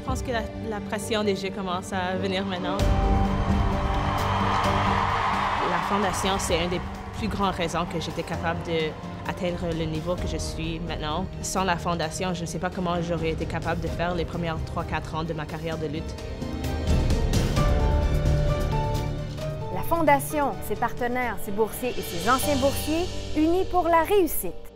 je pense que la, la pression des jeux commence à venir maintenant. La fondation, c'est une des plus grandes raisons que j'étais capable d'atteindre le niveau que je suis maintenant. Sans la fondation, je ne sais pas comment j'aurais été capable de faire les premières 3-4 ans de ma carrière de lutte. La Fondation, ses partenaires, ses boursiers et ses anciens boursiers, unis pour la réussite.